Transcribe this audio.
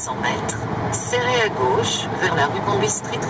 300 mètres, serrez à gauche vers la rue Cambis Street